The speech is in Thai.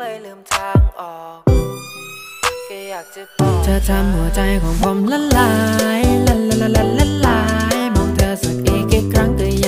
เลยลืมทางออกก็อยากจะบอกเธอทำหัวใจของผมละลายละละละละละลายมองเธอสักอีกครั้งก็ยัง